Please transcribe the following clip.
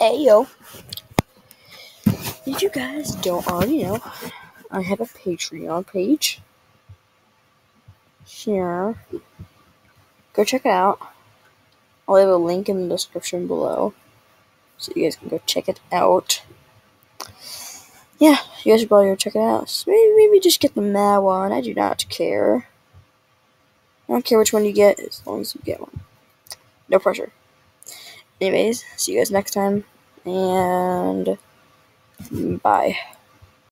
Ayo. If you guys don't already know, I have a Patreon page. Here. Go check it out. I'll leave a link in the description below. So you guys can go check it out. Yeah, you guys should probably go check it out. So maybe, maybe just get the mad one. I do not care. I don't care which one you get as long as you get one. No pressure. Anyways, see you guys next time. And bye.